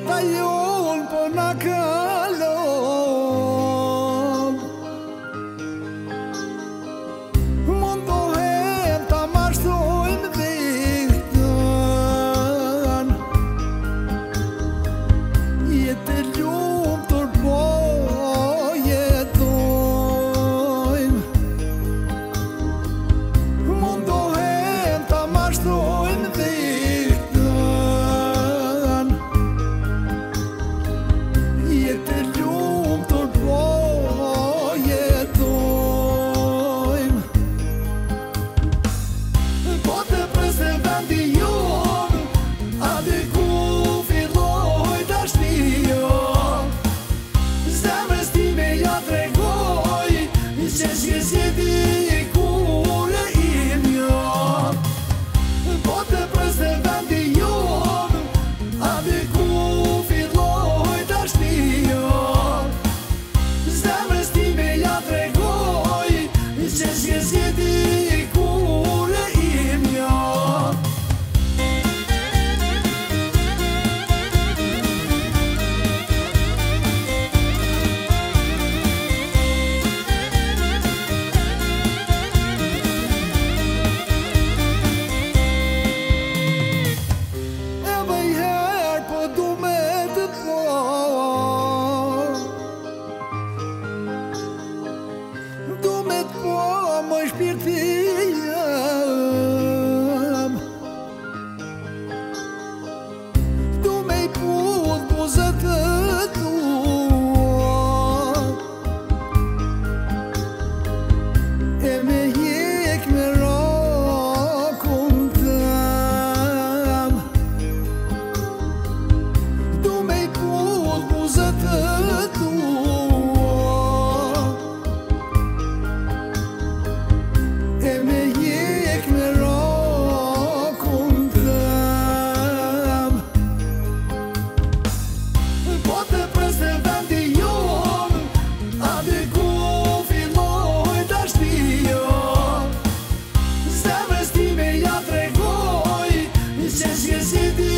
eta ion ponak receber. cool. yes, yes, it is.